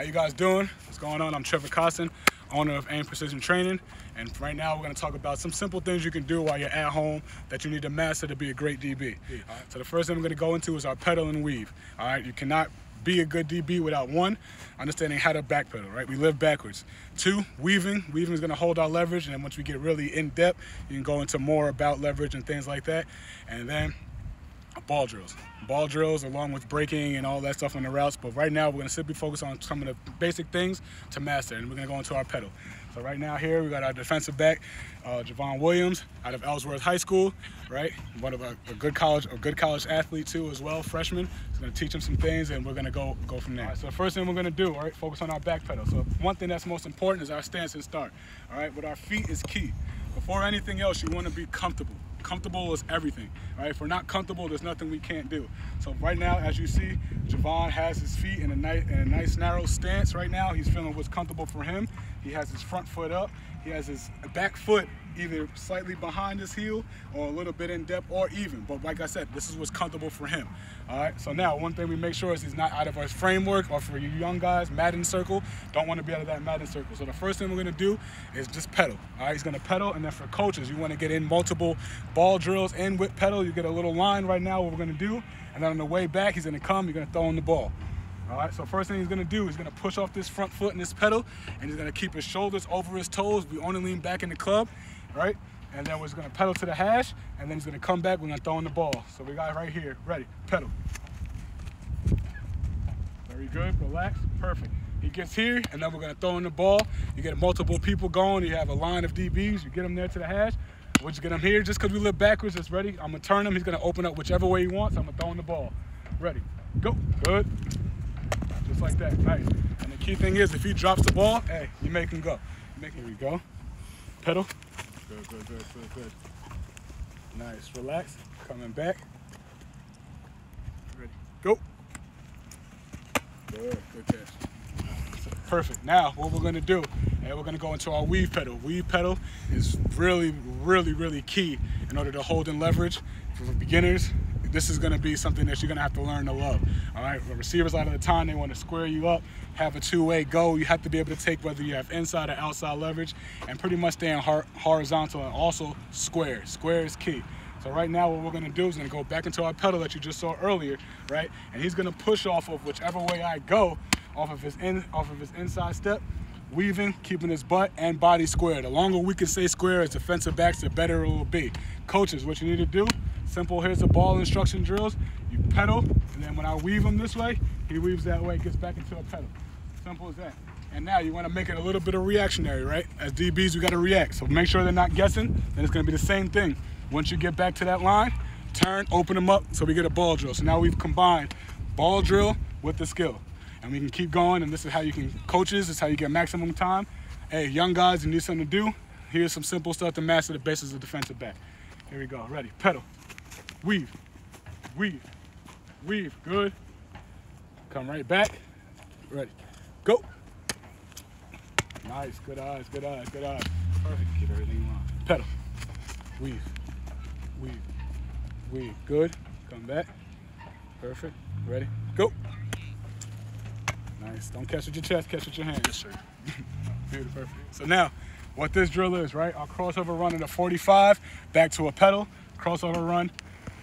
How you guys doing? What's going on? I'm Trevor Costin, owner of AIM Precision Training. And right now we're gonna talk about some simple things you can do while you're at home that you need to master to be a great DB. Right, so the first thing I'm gonna go into is our pedal and weave. All right, you cannot be a good DB without one, understanding how to backpedal, right? We live backwards. Two, weaving. Weaving is gonna hold our leverage, and then once we get really in depth, you can go into more about leverage and things like that. And then ball drills. Ball drills along with breaking and all that stuff on the routes. But right now we're gonna simply focus on some of the basic things to master and we're gonna go into our pedal. So right now here we got our defensive back, uh, Javon Williams out of Ellsworth High School, right? One of a, a, good college, a good college athlete too as well, freshman. He's gonna teach him some things and we're gonna go go from there. Right, so the first thing we're gonna do, all right, focus on our back pedal. So one thing that's most important is our stance and start. All right, with our feet is key. Before anything else, you wanna be comfortable comfortable is everything, right? If we're not comfortable, there's nothing we can't do. So right now, as you see, Javon has his feet in a nice, in a nice narrow stance right now. He's feeling what's comfortable for him. He has his front foot up. He has his back foot either slightly behind his heel or a little bit in depth or even. But like I said, this is what's comfortable for him. All right, so now one thing we make sure is he's not out of our framework or for you young guys, Madden circle, don't want to be out of that Madden circle. So the first thing we're gonna do is just pedal. All right, he's gonna pedal and then for coaches, you wanna get in multiple ball drills and with pedal, you get a little line right now what we're gonna do. And then on the way back, he's gonna come, you're gonna throw in the ball. All right, so first thing he's gonna do, he's gonna push off this front foot and this pedal, and he's gonna keep his shoulders over his toes. We only lean back in the club, right? And then we're gonna pedal to the hash, and then he's gonna come back, we're gonna throw in the ball. So we got right here, ready, pedal. Very good, relax, perfect. He gets here, and then we're gonna throw in the ball. You get multiple people going, you have a line of DBs, you get them there to the hash. We'll just get him here, just because we live backwards, it's ready. I'm gonna turn him, he's gonna open up whichever way he wants, I'm gonna throw in the ball. Ready, go, good just like that, nice. And the key thing is, if he drops the ball, hey, you make him go. Make here we go. Pedal. Good, good, good, good, good. Nice, relax. Coming back. Ready, go. Good, good catch. Perfect. Now, what we're gonna do, and we're gonna go into our weave pedal. Weave pedal is really, really, really key in order to hold in leverage for beginners this is going to be something that you're going to have to learn to love. All right, the receivers, a lot of the time, they want to square you up, have a two-way go. You have to be able to take whether you have inside or outside leverage and pretty much stay in horizontal and also square. Square is key. So right now what we're gonna do is gonna go back into our pedal that you just saw earlier, right? And he's gonna push off of whichever way I go, off of his in, off of his inside step, weaving, keeping his butt and body square. The longer we can stay square as defensive backs, the better it will be. Coaches, what you need to do Simple, here's the ball instruction drills. You pedal, and then when I weave him this way, he weaves that way, gets back into a pedal. Simple as that. And now you want to make it a little bit of reactionary, right? As DBs, we got to react. So make sure they're not guessing. Then it's going to be the same thing. Once you get back to that line, turn, open them up, so we get a ball drill. So now we've combined ball drill with the skill. And we can keep going, and this is how you can, coaches, this is how you get maximum time. Hey, young guys, you need something to do. Here's some simple stuff to master the basics of defensive back. Here we go, ready, pedal weave, weave, weave, good. Come right back, ready, go. Nice, good eyes, good eyes, good eyes. Perfect, get everything wrong. Pedal, weave, weave, weave, good. Come back, perfect, ready, go. Nice, don't catch with your chest, catch with your hands. Yes, sir. Beautiful, perfect. So now, what this drill is, right? I'll crossover run in a 45, back to a pedal, crossover run,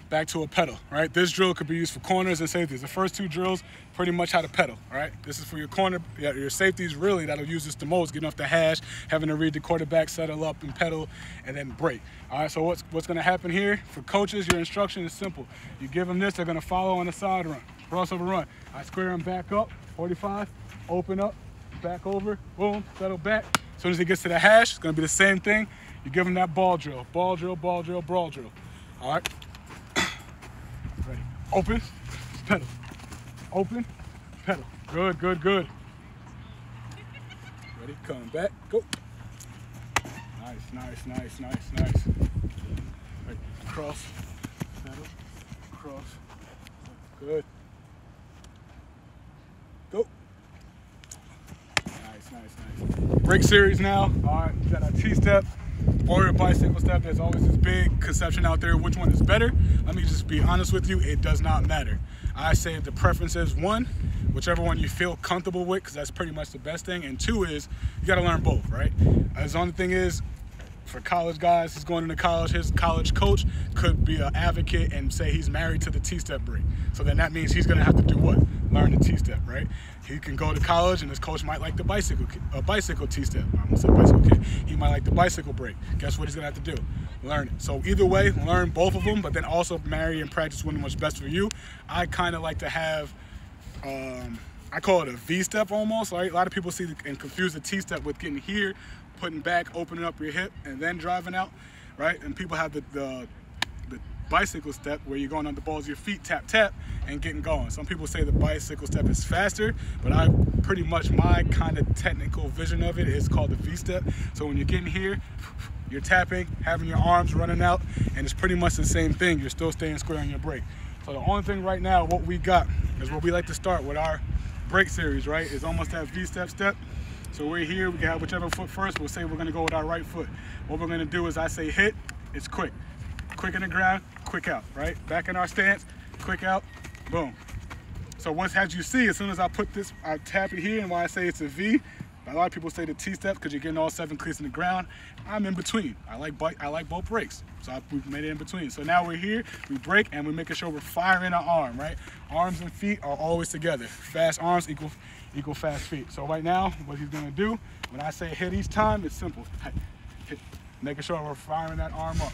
back to a pedal, right? This drill could be used for corners and safeties. The first two drills, pretty much how to pedal, right? This is for your corner, your safeties really that'll use this the most, getting off the hash, having to read the quarterback, settle up and pedal, and then break. All right, so what's, what's gonna happen here? For coaches, your instruction is simple. You give them this, they're gonna follow on the side run, crossover run. I square them back up, 45, open up, back over, boom, settle back. As soon as he gets to the hash, it's gonna be the same thing. You give him that ball drill, ball drill, ball drill, ball drill. All right, Open, pedal. Open, pedal. Good, good, good. Ready, coming back, go. Nice, nice, nice, nice, nice. Right, cross, pedal, cross. Good. Go. Nice, nice, nice. Break series now. All right, we got our T-step. Or a bicycle step. There's always this big conception out there which one is better. Let me just be honest with you, it does not matter. I say the preference is one, whichever one you feel comfortable with, because that's pretty much the best thing. And two is you got to learn both, right? As the only thing is, for college guys, he's going into college. His college coach could be an advocate and say he's married to the T-step break. So then that means he's going to have to do what? Learn the T-step, right? He can go to college and his coach might like the bicycle, a bicycle T-step. I'm gonna say bicycle kid. He might like the bicycle break. Guess what he's gonna have to do? Learn it. So either way, learn both of them, but then also marry and practice one what's best for you. I kind of like to have. Um, I call it a V step almost. Right? A lot of people see and confuse the T step with getting here, putting back, opening up your hip, and then driving out, right? And people have the, the bicycle step where you're going on the balls of your feet, tap, tap, and getting going. Some people say the bicycle step is faster, but I pretty much, my kind of technical vision of it is called the V step. So when you're getting here, you're tapping, having your arms running out, and it's pretty much the same thing. You're still staying square on your break. So the only thing right now, what we got is what we like to start with our break series, right? Is almost that V-step step. So we're here, we can have whichever foot first. We'll say we're gonna go with our right foot. What we're gonna do is I say hit, it's quick. Quick in the ground, quick out, right? Back in our stance, quick out, boom. So once as you see, as soon as I put this, I tap it here, and why I say it's a V, a lot of people say the T-step because you're getting all seven cleats in the ground. I'm in between. I like I like both breaks. So I, we made it in between. So now we're here, we break, and we're making sure we're firing our arm, right? Arms and feet are always together. Fast arms equal equal fast feet. So right now, what he's gonna do, when I say hit each time, it's simple. Hit. Making sure we're firing that arm up.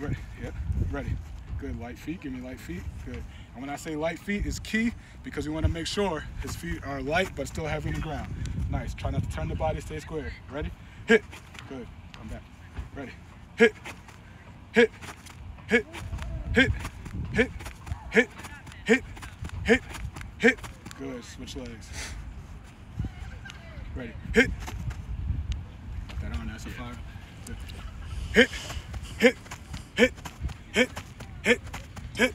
Ready, yep, ready. Good, light feet, give me light feet, good. And when I say light feet, is key because we want to make sure his feet are light but still heavy in the ground. Nice. Try not to turn the body, stay square. Ready? Hit. Good. Come back. Ready. Hit. Hit. Hit. Hit. Hit. Hit. Hit. Hit. Hit. Good. Switch legs. Ready. Hit. Put that on. That's a fire. Good. Hit. Hit. Hit. Hit. Hit. Hit.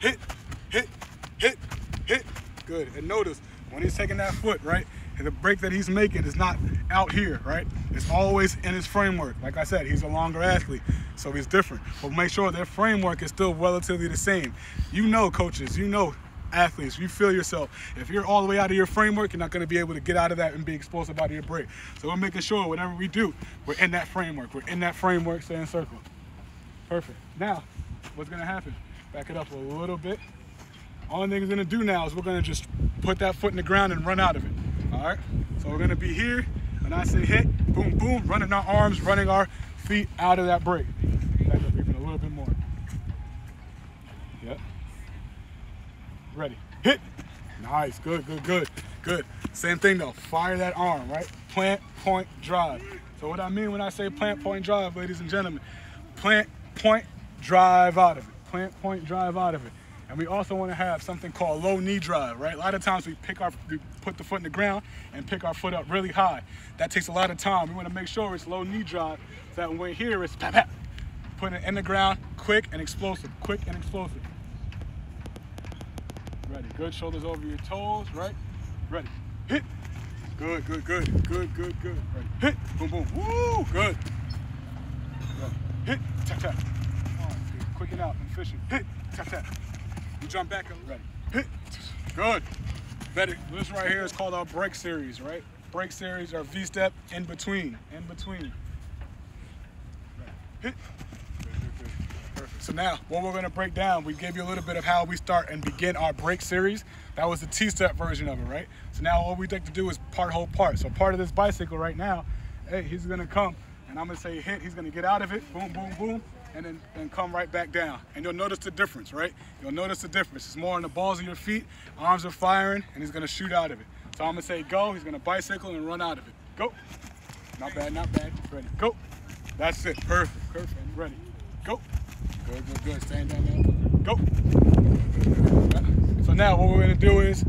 Hit hit, hit, hit. Good. And notice when he's taking that foot, right? And the break that he's making is not out here, right? It's always in his framework. Like I said, he's a longer athlete, so he's different. But make sure their framework is still relatively the same. You know, coaches, you know, athletes, you feel yourself. If you're all the way out of your framework, you're not going to be able to get out of that and be explosive out of your break. So we're making sure whatever we do, we're in that framework. We're in that framework, stay in circle. Perfect. Now, what's to happen? Back it up a little bit. All thing we're gonna do now is we're gonna just put that foot in the ground and run out of it. All right? So we're gonna be here, and I say hit, boom, boom, running our arms, running our feet out of that break. Back up even a little bit more. Yep. Ready. Hit. Nice, good, good, good, good. Same thing though, fire that arm, right? Plant, point, drive. So what I mean when I say plant, point, drive, ladies and gentlemen, plant, point, drive out of it. Plant, point, drive out of it. And we also want to have something called low knee drive, right? A lot of times we pick our, we put the foot in the ground and pick our foot up really high. That takes a lot of time. We want to make sure it's low knee drive so that when we're here, it's pap, pap. Putting it in the ground, quick and explosive, quick and explosive. Ready, good, shoulders over your toes, right? Ready, hit. Good, good, good, good, good, good. Ready, hit, boom, boom, woo, good. Hit, tap, tap. Good. Quicken out and fishing. Hit, tap, tap. You jump back and ready. Hit. Good. Better. This right here is called our break series, right? Break series or V-step in between. In between. Hit. Perfect. So now, what we're gonna break down, we gave you a little bit of how we start and begin our break series. That was the T-step version of it, right? So now all we'd like to do is part whole part. So part of this bicycle right now, hey, he's gonna come and I'm gonna say hit, he's gonna get out of it, boom, boom, boom, and then and come right back down. And you'll notice the difference, right? You'll notice the difference. It's more on the balls of your feet, arms are firing, and he's gonna shoot out of it. So I'm gonna say go, he's gonna bicycle and run out of it. Go. Not bad, not bad. Ready, go. That's it, perfect, perfect. Ready, go. Good, good, good, staying down there. Go. So now what we're gonna do is,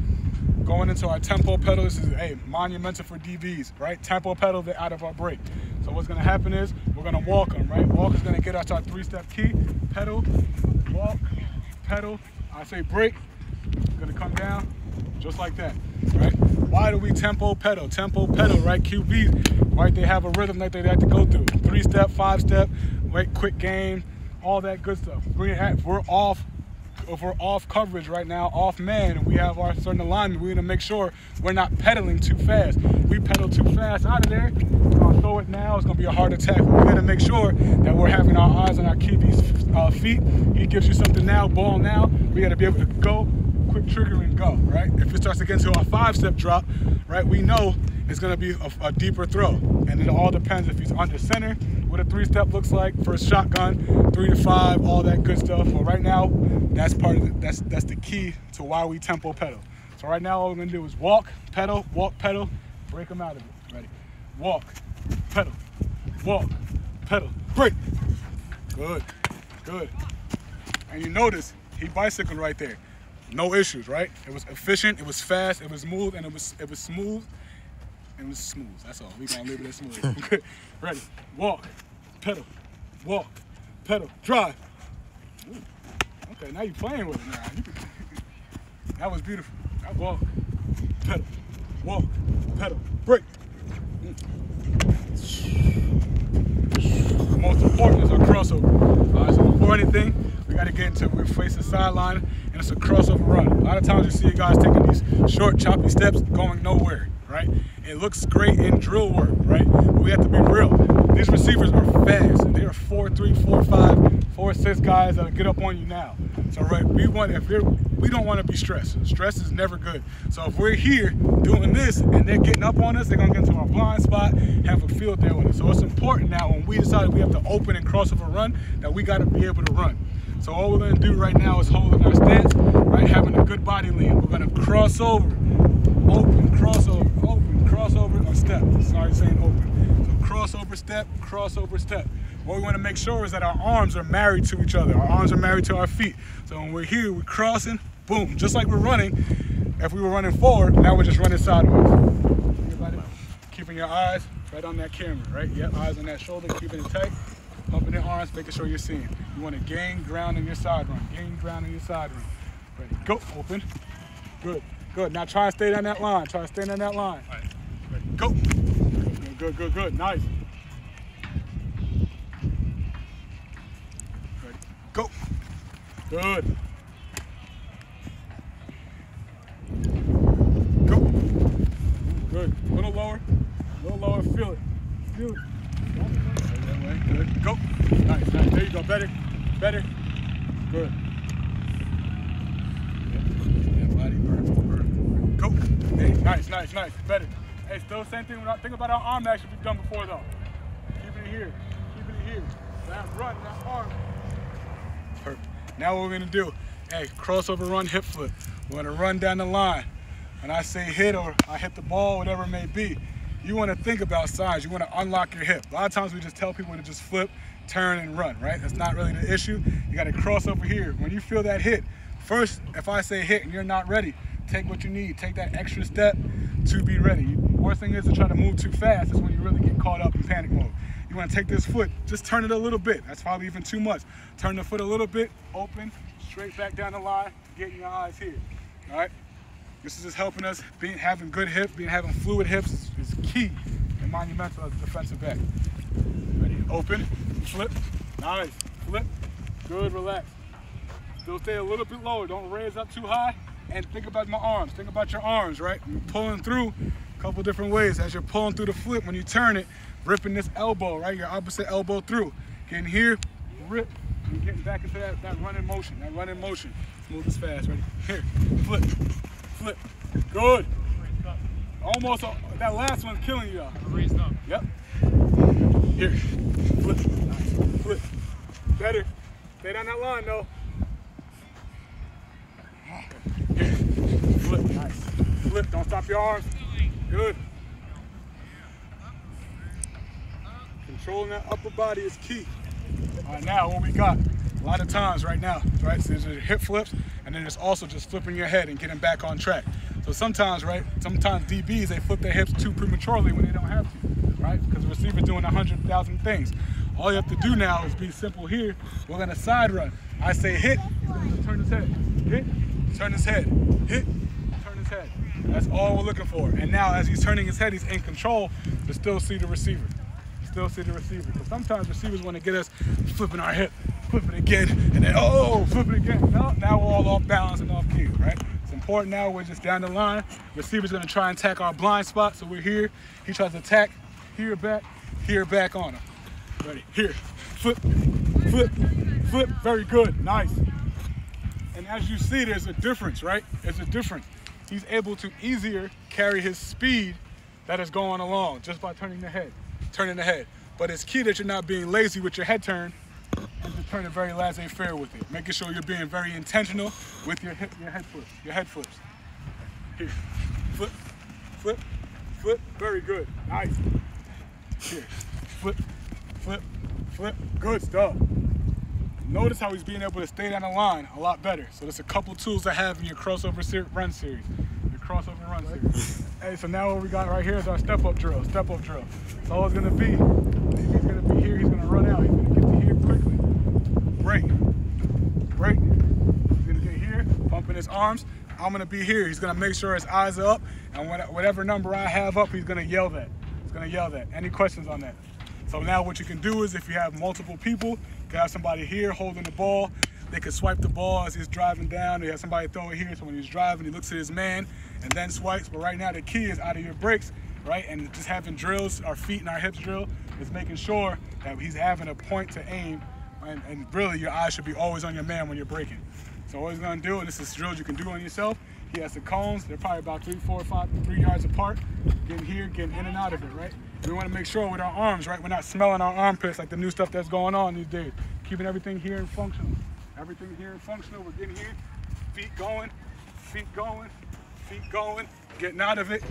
going into our tempo pedal, this is a monumental for DBs, right? Tempo pedal the out of our break. So what's gonna happen is we're gonna walk them, right? Walk is gonna get us our three-step key, pedal, walk, pedal. I say break, gonna come down, just like that, right? Why do we tempo pedal? Tempo pedal, right? QB, right? They have a rhythm that they have to go through. Three step, five step, right? Quick game, all that good stuff. We're off if we're off coverage right now, off man, and we have our certain alignment, we're gonna make sure we're not pedaling too fast. We pedal too fast out of there, we're throw it now, it's gonna be a hard attack. We're gonna make sure that we're having our eyes on our QB's uh, feet. He gives you something now, ball now, we gotta be able to go, quick trigger and go, right? If it starts to get into our five step drop, right, we know it's gonna be a, a deeper throw. And it all depends if he's under center, what a three step looks like, for a shotgun, three to five, all that good stuff. But right now, that's part of the, that's that's the key to why we tempo pedal. So right now all we're gonna do is walk, pedal, walk, pedal, break them out of it. Ready? Walk, pedal, walk, pedal, break. Good, good. And you notice he bicycled right there. No issues, right? It was efficient, it was fast, it was smooth, and it was it was smooth. It was smooth. That's all. We gonna it as smooth. Ready? Walk, pedal, walk, pedal, drive. Ooh. Okay, now you're playing with it now. that was beautiful. That walk, pedal, walk, pedal, break. The most important is our crossover. All right, so before anything, we got to get into we face the sideline, and it's a crossover run. A lot of times you see you guys taking these short, choppy steps, going nowhere, right? It looks great in drill work, right? But we have to be real. These receivers are fast. They are four, three, four, five, four, six guys that'll get up on you now. So right, we want if you're we don't want to be stressed. Stress is never good. So if we're here doing this and they're getting up on us, they're gonna get into our blind spot, have a field there with us. So it's important now when we decide we have to open and cross over run that we gotta be able to run. So all we're gonna do right now is holding our stance, right? Having a good body lean. We're gonna cross over, open, crossover, crossover, or step. Sorry saying open. So crossover step, crossover step. What we want to make sure is that our arms are married to each other. Our arms are married to our feet. So when we're here, we're crossing, boom, just like we're running. If we were running forward, now we're just running sideways. Keeping your eyes right on that camera, right? Yep, eyes on that shoulder, keeping it tight. Pumping your arms, making sure you're seeing. You want to gain ground in your side run. Gain ground in your side run. Ready, go, open. Good, good. Now try and stay on that line. Try to stay on that line. Go. Good, good, good, good. Nice. Go. Good. Go. Good. A little lower. A little lower. Feel it. Feel it. That way. Good. Go. Nice, nice. There you go. Better. Better. Good. Go. Hey, nice, nice, nice. Better. Hey, still same thing. Think about our arm action we've done before, though. Keeping it here. Keeping it here. That run, that arm. Perfect. Now what we're gonna do, hey, crossover run, hip flip. We're gonna run down the line. When I say hit or I hit the ball, whatever it may be, you wanna think about size. You wanna unlock your hip. A lot of times we just tell people to just flip, turn, and run, right? That's not really the issue. You gotta cross over here. When you feel that hit, first, if I say hit and you're not ready, take what you need. Take that extra step to be ready. Worst thing is to try to move too fast. is when you really get caught up in panic mode. You want to take this foot, just turn it a little bit. That's probably even too much. Turn the foot a little bit, open, straight back down the line, getting your eyes here. All right? This is just helping us, being having good hips, being having fluid hips is, is key and monumental as a defensive back. Ready? Open, flip, nice, flip, good, relax. Still stay a little bit lower, don't raise up too high, and think about my arms, think about your arms, right? Pulling through couple different ways. As you're pulling through the flip, when you turn it, ripping this elbow, right? Your opposite elbow through. Getting here, rip, and getting back into that, that running motion, that running motion. Move this fast, ready? Here, flip, flip, good. Almost, uh, that last one's killing you. Raised up. Yep. Here, flip, nice, flip. Better. Stay down that line though. Here, flip, nice. Flip, don't stop your arms. Good. Controlling that upper body is key. All right, now what we got? A lot of times right now, right? So there's hip flips, and then it's also just flipping your head and getting back on track. So sometimes, right? Sometimes DBs they flip their hips too prematurely when they don't have to, right? Because the receiver's doing a hundred thousand things. All you have to do now is be simple here. We're gonna side run. I say hit, turn his head. Hit, turn his head. Hit. That's all we're looking for. And now as he's turning his head, he's in control to still see the receiver. Still see the receiver. Because sometimes receivers want to get us flipping our hip, flipping again, and then oh, flipping again. No, now we're all off balance and off cue, right? It's important now, we're just down the line. Receiver's gonna try and attack our blind spot, so we're here. He tries to attack, here back, here back on him. Ready, here, flip, flip, flip, very good, nice. And as you see, there's a difference, right? There's a difference. He's able to easier carry his speed that is going along just by turning the head, turning the head. But it's key that you're not being lazy with your head turn and just turning very laissez-faire with it. Making sure you're being very intentional with your hip, your head flips, your head flips. Here, flip, flip, flip, very good, nice. Here, flip, flip, flip, good stuff. Notice how he's being able to stay down the line a lot better. So there's a couple tools to have in your crossover ser run series, your crossover run series. hey, so now what we got right here is our step-up drill, step-up drill. So all it's gonna be, he's gonna be here, he's gonna run out, he's gonna get to here quickly. Break, break. He's gonna get here, pumping his arms. I'm gonna be here. He's gonna make sure his eyes are up, and whatever number I have up, he's gonna yell that. He's gonna yell that. Any questions on that? So now what you can do is if you have multiple people, can have somebody here holding the ball. They can swipe the ball as he's driving down. They have somebody throw it here. So when he's driving, he looks at his man and then swipes. But right now the key is out of your brakes, right? And just having drills, our feet and our hips drill, is making sure that he's having a point to aim. And, and really your eyes should be always on your man when you're breaking. So what he's gonna do, and this is drills you can do on yourself, he has the cones, they're probably about three, four, five, three yards apart. Getting here, getting in and out of it, right? We want to make sure with our arms, right, we're not smelling our armpits like the new stuff that's going on these days. Keeping everything here and functional. Everything here and functional. We're getting here, feet going, feet going, feet going, getting out of it,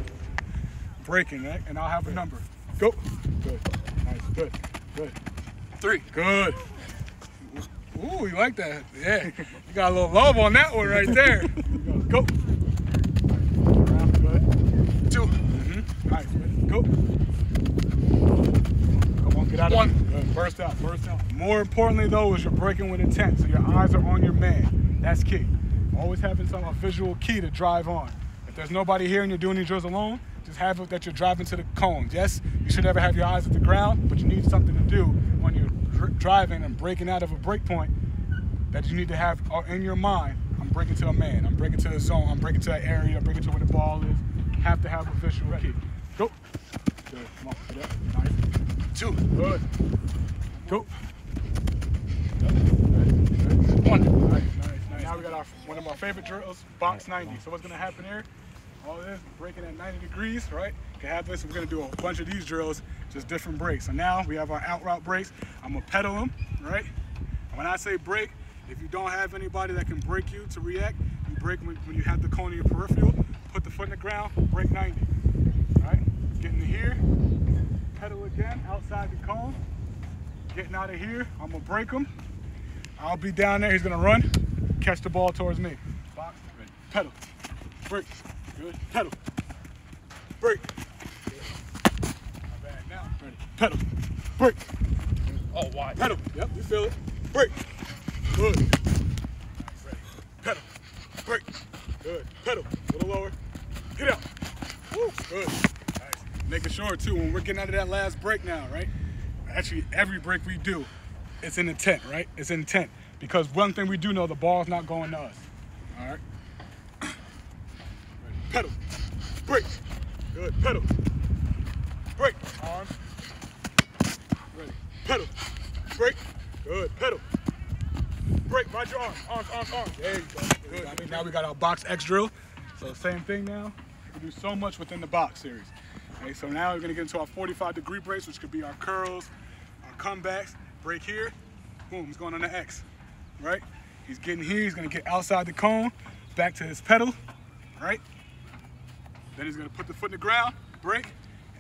breaking, right? And I'll have a number. Go. Good. Nice. Good. Good. Three. Good. Ooh, you like that? Yeah. You got a little love on that one right there. Go. Two. Mm-hmm. Nice. Go. Get out One. Burst out, burst out. More importantly though is you're breaking with intent, so your eyes are on your man. That's key. Always having some a visual key to drive on. If there's nobody here and you're doing these drills alone, just have it that you're driving to the cones. Yes, you should never have your eyes at the ground, but you need something to do when you're driving and breaking out of a break point that you need to have uh, in your mind. I'm breaking to a man. I'm breaking to a zone. I'm breaking to an area. I'm breaking to where the ball is. Have to have a visual key. Go. Good. Come on. Nice two. Good. Go. One. Nice, nice, nice. Now we got our one of my favorite drills, box 90. So what's gonna happen here? All this breaking at 90 degrees, right? Can have this, we're gonna do a bunch of these drills, just different breaks. So now we have our out route breaks. I'm gonna pedal them, right? And when I say break, if you don't have anybody that can break you to react, you break when, when you have the cone in your peripheral, put the foot in the ground, break 90. Right? Getting to here, pedal again outside the cone. Getting out of here, I'm gonna break him. I'll be down there, he's gonna run, catch the ball towards me. Box, ready, pedal, break, good, pedal, break. Now, ready, pedal, break. Oh, wide. Pedal, yep, you feel it, break, good. Nice, ready, pedal, break, good, pedal, a little lower, get out, Woo, good making sure too when we're getting out of that last break now, right? Actually, every break we do, it's an intent, right? It's intent because one thing we do know, the ball's not going to us. All right. Ready. Pedal, break, good. Pedal, break, arms. Ready. Pedal, break, good. Pedal, break. Ride your arms, arms, arms, arms. There you go. Good. I mean, now we got our box X drill. So same thing now. We do so much within the box series. Okay, so now we're gonna get into our 45 degree breaks, which could be our curls, our comebacks. Break here, boom, he's going on the X, right? He's getting here, he's gonna get outside the cone, back to his pedal, right? Then he's gonna put the foot in the ground, break.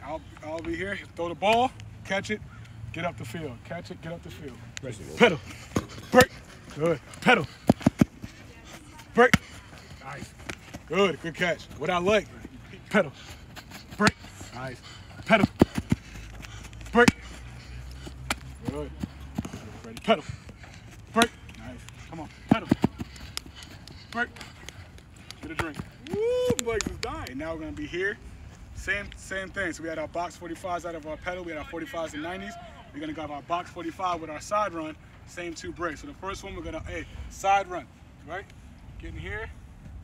I'll, I'll be here, throw the ball, catch it, get up the field. Catch it, get up the field. Pedal, break, good, pedal, break. Nice, good, good catch. What I like, pedal, break, Nice. Pedal. Break. Good. Ready. Pedal. Break. Nice. Come on. Pedal. Break. Get a drink. Woo! legs is dying. And now we're gonna be here. Same same thing. So we had our box 45s out of our pedal. We had our 45s and 90s. We're gonna grab our box 45 with our side run. Same two breaks. So the first one we're gonna hey side run, right? Getting here,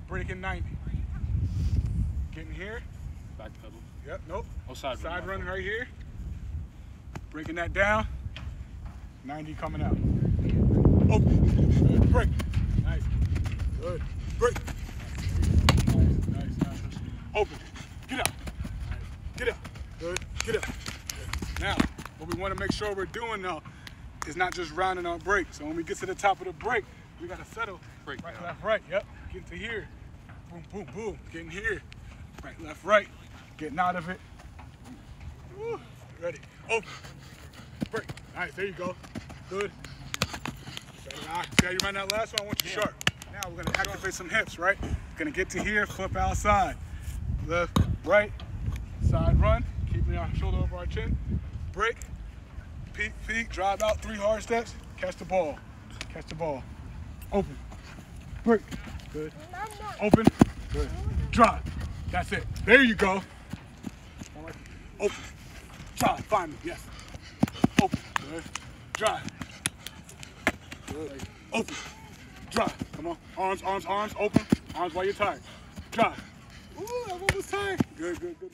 breaking 90. Getting here. Back pedal. Yep. Nope. Oh, side run, Side my run right here. Breaking that down. 90 coming out. Open. Oh, break. Nice. Good. Break. Nice, nice, nice. Open. Get out. Get out. Good. Get. Good. Now, what we want to make sure we're doing now is not just rounding our break. So when we get to the top of the break, we got to settle. Break right, down. left, right. Yep. Getting to here. Boom, boom, boom. Getting here. Right, left, right. Getting out of it. Woo. Ready. Open. Break. All right, There you go. Good. How you ran that last one? I want you sharp. Now we're gonna activate some hips, right? Gonna get to here, flip outside. Left, right, side run, keeping our shoulder over our chin. Break, peak, peak, drive out three hard steps, catch the ball. Catch the ball. Open. Break. Good. Open. Good. Drive. That's it. There you go. Open. Drive. Find me. Yes. Open. Good. Drive. Good. Open. Drive. Come on. Arms, arms, arms. Open. Arms while you're tired. Drive. Ooh, I'm almost tired. Good, good, good.